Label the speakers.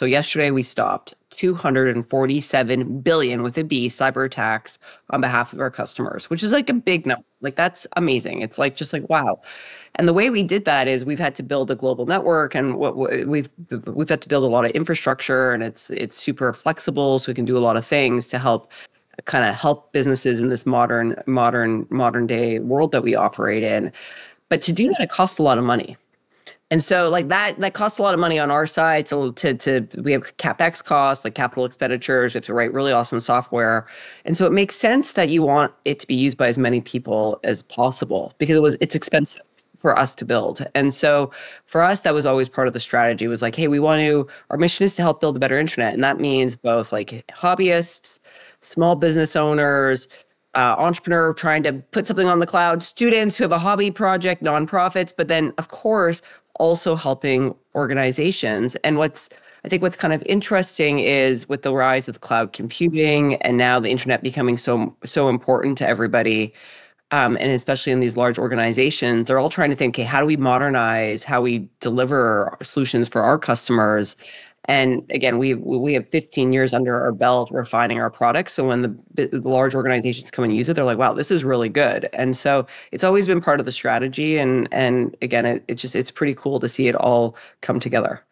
Speaker 1: So yesterday we stopped 247 billion with a B cyber attacks on behalf of our customers, which is like a big number. Like that's amazing. It's like just like wow. And the way we did that is we've had to build a global network and what we've we've had to build a lot of infrastructure and it's it's super flexible so we can do a lot of things to help kind of help businesses in this modern modern modern day world that we operate in. But to do that it costs a lot of money. And so like that that costs a lot of money on our side. So to to we have capex costs, like capital expenditures, we have to write really awesome software. And so it makes sense that you want it to be used by as many people as possible because it was it's expensive for us to build. And so for us, that was always part of the strategy was like, hey, we want to, our mission is to help build a better internet. And that means both like hobbyists, small business owners, uh, entrepreneur trying to put something on the cloud, students who have a hobby project, nonprofits, but then of course also helping organizations. And what's I think what's kind of interesting is with the rise of cloud computing and now the internet becoming so so important to everybody, um, and especially in these large organizations, they're all trying to think, okay, how do we modernize how we deliver solutions for our customers? And again, we we have 15 years under our belt refining our products. So when the, the large organizations come and use it, they're like, "Wow, this is really good." And so it's always been part of the strategy. And and again, it, it just it's pretty cool to see it all come together.